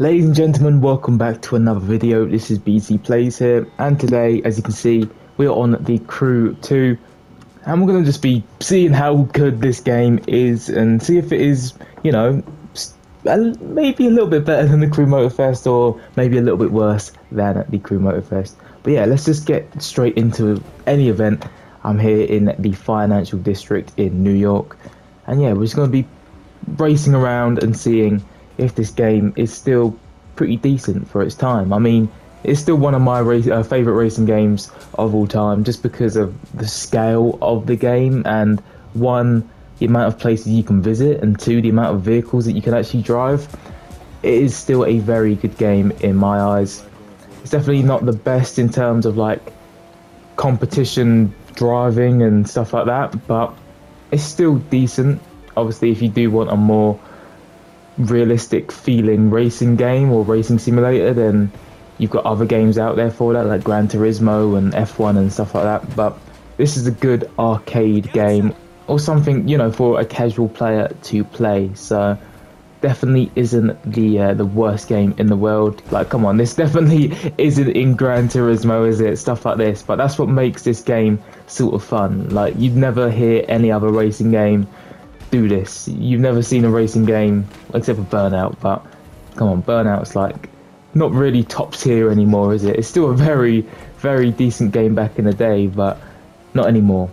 Ladies and gentlemen, welcome back to another video. This is BTPlayz here, and today, as you can see, we are on the Crew 2, and we're going to just be seeing how good this game is, and see if it is, you know, maybe a little bit better than the Crew Motorfest, or maybe a little bit worse than the Crew Motorfest. But yeah, let's just get straight into any event. I'm here in the financial district in New York, and yeah, we're just going to be racing around and seeing if this game is still pretty decent for its time. I mean, it's still one of my race, uh, favorite racing games of all time, just because of the scale of the game and one, the amount of places you can visit, and two, the amount of vehicles that you can actually drive. It is still a very good game in my eyes. It's definitely not the best in terms of like competition driving and stuff like that, but it's still decent. Obviously, if you do want a more realistic feeling racing game or racing simulator, then you've got other games out there for that, like Gran Turismo and F1 and stuff like that. But this is a good arcade game or something, you know, for a casual player to play. So definitely isn't the uh, the worst game in the world. Like, come on, this definitely isn't in Gran Turismo, is it? Stuff like this. But that's what makes this game sort of fun. Like, you'd never hear any other racing game do this. You've never seen a racing game except for Burnout, but come on, Burnout's like not really top tier anymore, is it? It's still a very, very decent game back in the day, but not anymore.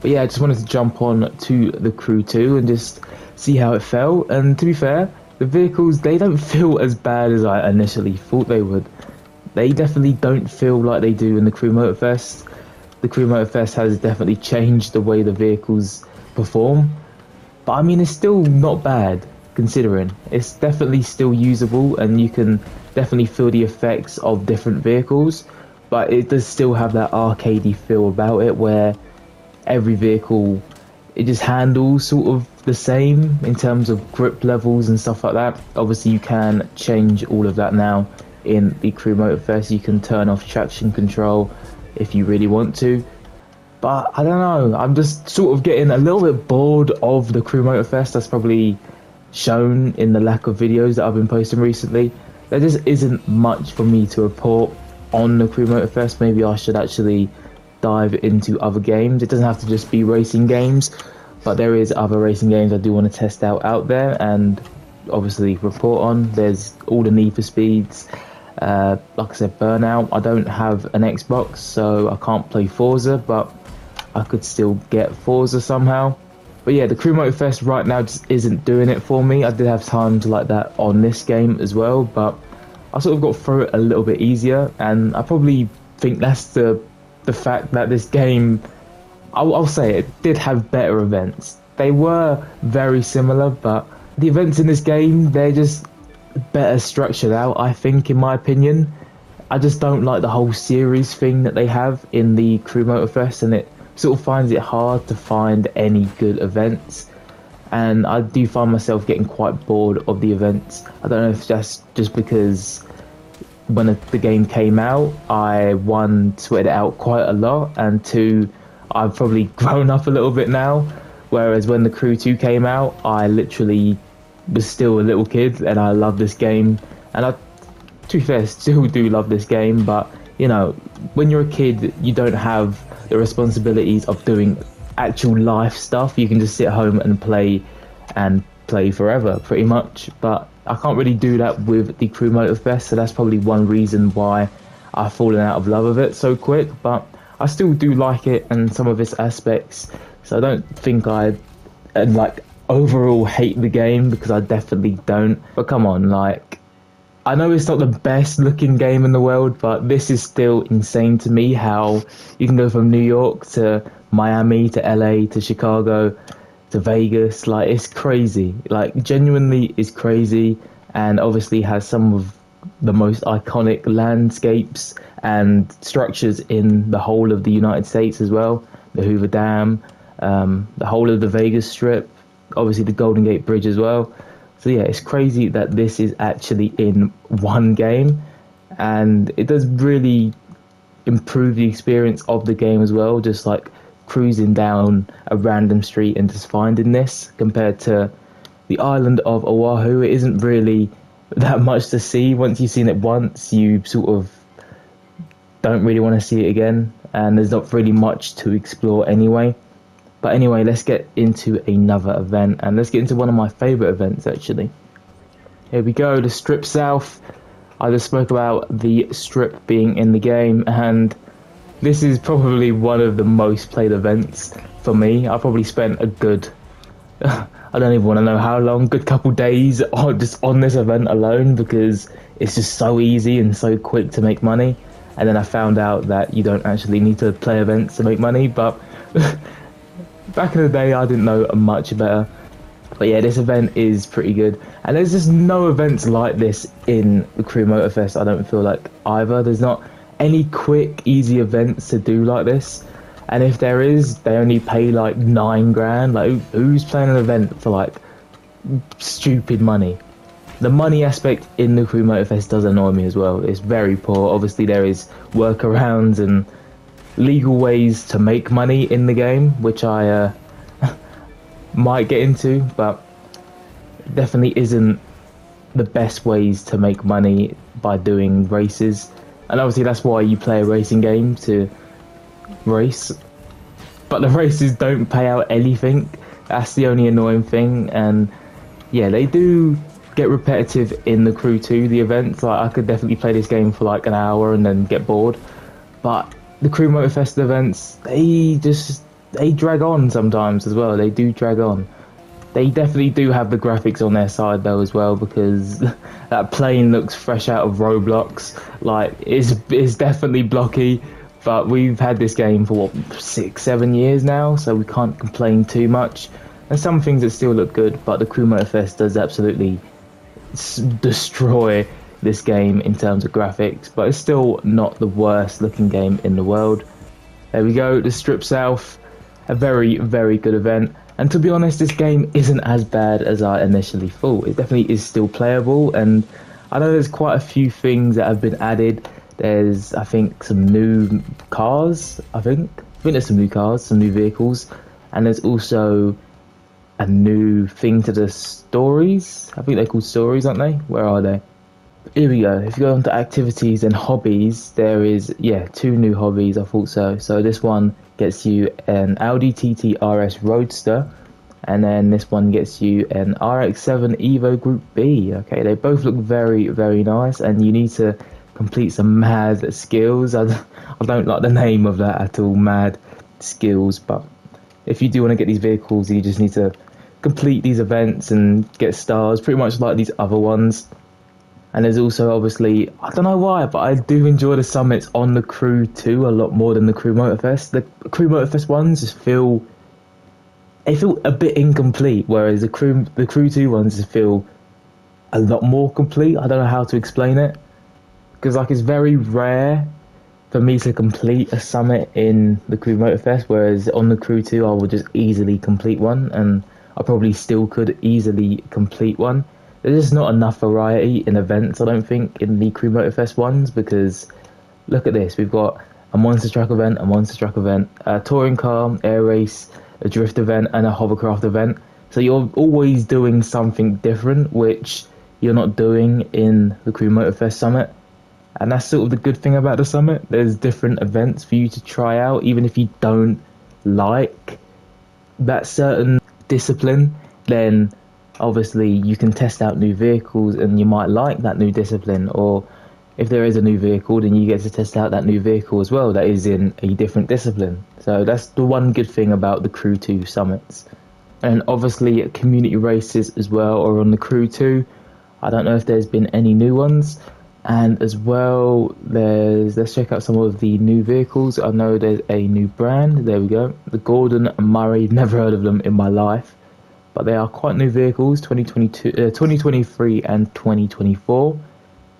But yeah, I just wanted to jump on to the Crew 2 and just see how it felt. And to be fair, the vehicles they don't feel as bad as I initially thought they would. They definitely don't feel like they do in the Crew Motorfest. The Crew Motorfest has definitely changed the way the vehicles perform but I mean, it's still not bad considering. It's definitely still usable, and you can definitely feel the effects of different vehicles. But it does still have that arcadey feel about it, where every vehicle it just handles sort of the same in terms of grip levels and stuff like that. Obviously, you can change all of that now in the Crew Motorfest. You can turn off traction control if you really want to. But I don't know. I'm just sort of getting a little bit bored of the Crew Motorfest. That's probably shown in the lack of videos that I've been posting recently. There just isn't much for me to report on the Crew Motorfest. Maybe I should actually dive into other games. It doesn't have to just be racing games, but there is other racing games I do want to test out out there and obviously report on. There's all the Need for Speeds. Uh, like I said, Burnout. I don't have an Xbox, so I can't play Forza, but I could still get Forza somehow. But yeah, the Crew Motorfest right now just isn't doing it for me. I did have times like that on this game as well, but I sort of got through it a little bit easier, and I probably think that's the the fact that this game, I'll, I'll say it did have better events. They were very similar, but the events in this game they're just better structured out. I think, in my opinion, I just don't like the whole series thing that they have in the Crew Motorfest, and it sort of finds it hard to find any good events. And I do find myself getting quite bored of the events. I don't know if that's just because when the game came out, I one sweated it out quite a lot, and two, I've probably grown up a little bit now. Whereas when the Crew 2 came out, I literally was still a little kid, and I love this game. And I, to be fair, still do love this game, but you know, when you're a kid, you don't have the responsibilities of doing actual life stuff. You can just sit home and play and play forever, pretty much. But I can't really do that with the Crew Motorfest, so that's probably one reason why I've fallen out of love of it so quick. But I still do like it and some of its aspects, so I don't think I and like overall hate the game because I definitely don't. But come on, like I know it's not the best looking game in the world, but this is still insane to me how you can go from New York to Miami to LA to Chicago to Vegas. Like, it's crazy. Like, genuinely is crazy and obviously has some of the most iconic landscapes and structures in the whole of the United States as well. The Hoover Dam, um, the whole of the Vegas Strip, obviously the Golden Gate Bridge as well. So yeah, it's crazy that this is actually in one game, and it does really improve the experience of the game as well. Just like cruising down a random street and just finding this compared to the island of Oahu, it isn't really that much to see. Once you've seen it once, you sort of don't really want to see it again, and there's not really much to explore anyway. But anyway, let's get into another event, and let's get into one of my favourite events actually. Here we go, the Strip South. I just spoke about the strip being in the game, and this is probably one of the most played events for me. I probably spent a good, I don't even want to know how long, good couple days on, just on this event alone because it's just so easy and so quick to make money. And then I found out that you don't actually need to play events to make money, but back in the day I didn't know much better. But yeah, this event is pretty good. And there's just no events like this in the Crew Motorfest, I don't feel like either. There's not any quick, easy events to do like this. And if there is, they only pay like nine grand. Like, who's playing an event for like stupid money? The money aspect in the Crew Motorfest does annoy me as well. It's very poor. Obviously, there is workarounds and legal ways to make money in the game, which I uh, might get into, but definitely isn't the best ways to make money by doing races and obviously that's why you play a racing game to race. But the races don't pay out anything. That's the only annoying thing, and yeah, they do get repetitive in the crew 2. The events, like I could definitely play this game for like an hour and then get bored. But the crew motorfest events, they just they drag on sometimes as well. They do drag on. They definitely do have the graphics on their side though as well because that plane looks fresh out of Roblox. Like it's it's definitely blocky, but we've had this game for what six, seven years now, so we can't complain too much. And some things that still look good, but the Crew Motorfest does absolutely destroy this game in terms of graphics, but it's still not the worst looking game in the world. There we go, the Strip South, a very, very good event. And to be honest, this game isn't as bad as I initially thought. It definitely is still playable, and I know there's quite a few things that have been added. There's, I think, some new cars. I think, I think there's some new cars, some new vehicles, and there's also a new thing to the stories. I think they're called stories, aren't they? Where are they? Here we go. If you go on to activities and hobbies, there is yeah two new hobbies. I thought so. So this one gets you an Audi TT RS Roadster, and then this one gets you an RX-7 Evo Group B. Okay, they both look very, very nice, and you need to complete some mad skills. I, I don't like the name of that at all, mad skills, but if you do want to get these vehicles, you just need to complete these events and get stars, pretty much like these other ones. And there's also obviously I don't know why, but I do enjoy the summits on the crew 2 a lot more than the crew motorfest. The crew motorfest ones just feel they feel a bit incomplete, whereas the crew the crew two ones just feel a lot more complete. I don't know how to explain it because like it's very rare for me to complete a summit in the crew motorfest, whereas on the crew two I would just easily complete one, and I probably still could easily complete one there's just not enough variety in events, I don't think, in the Crew Motorfest ones because look at this. We've got a monster truck event, a monster truck event, a touring car, air race, a drift event, and a hovercraft event. So you're always doing something different, which you're not doing in the Crew Motorfest Summit. And that's sort of the good thing about the summit. There's different events for you to try out, even if you don't like that certain discipline, then obviously you can test out new vehicles and you might like that new discipline or if there is a new vehicle then you get to test out that new vehicle as well that is in a different discipline. So that's the one good thing about the crew 2 summits. And obviously community races as well are on the crew 2 i don't know if there's been any new ones. And as well there's let's check out some of the new vehicles. I know there's a new brand. There we go. The gordon murray never heard of them in my life but they are quite new vehicles 2022 uh, 2023 and 2024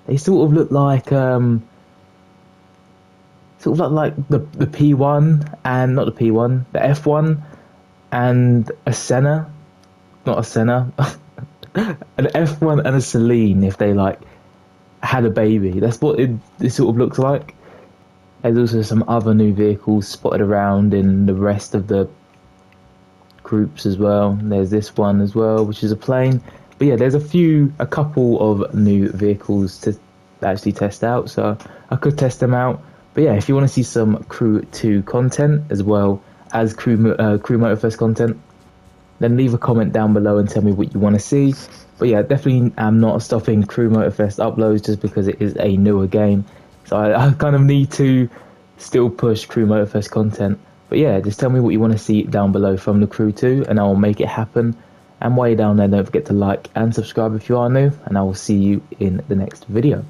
they sort of look like um sort of look like the the P1 and not the P1 the F1 and a Senna not a Senna an F1 and a Saleen if they like had a baby. That's what it, it sort of looks like. There's also some other new vehicles spotted around in the rest of the groups as well. There's this one as well, which is a plane. But yeah, there's a few, a couple of new vehicles to actually test out, so I could test them out. But yeah, if you want to see some Crew 2 content as well as Crew uh, Crew Motorfest content, then leave a comment down below and tell me what you want to see. But yeah, definitely am not stopping Crew Motorfest uploads just because it is a newer game. So I, I kind of need to still push Crew Motorfest content. But yeah, just tell me what you want to see down below from the Crew 2, and I will make it happen. And while you're down there, don't forget to like and subscribe if you are new, and I will see you in the next video.